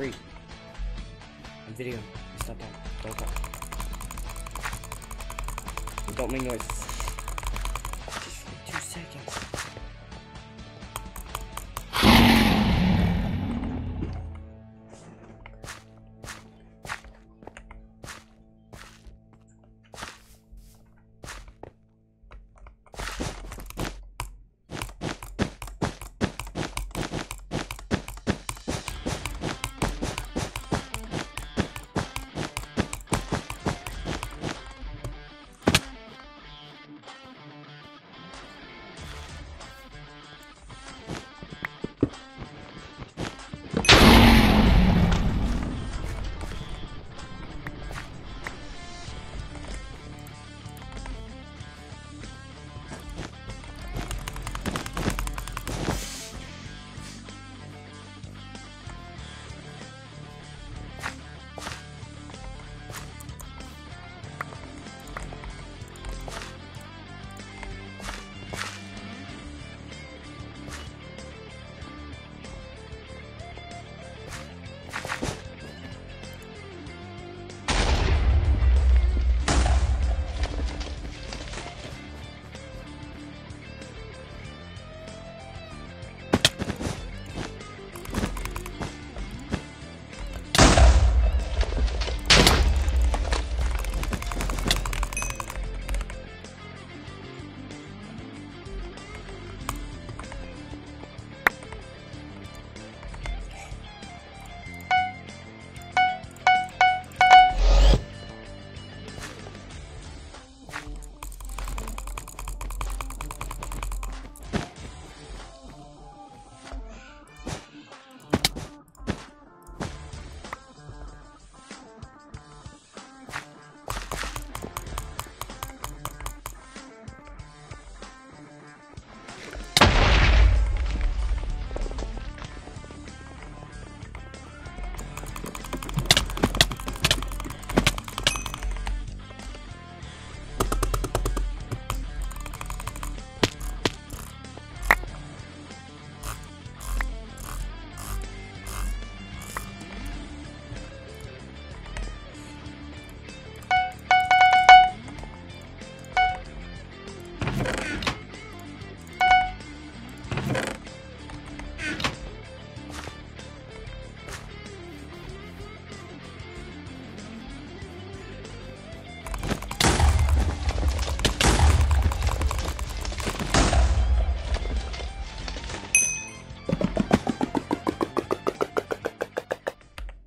Three. I'm videoing. Stop that. Don't talk. Don't make noises.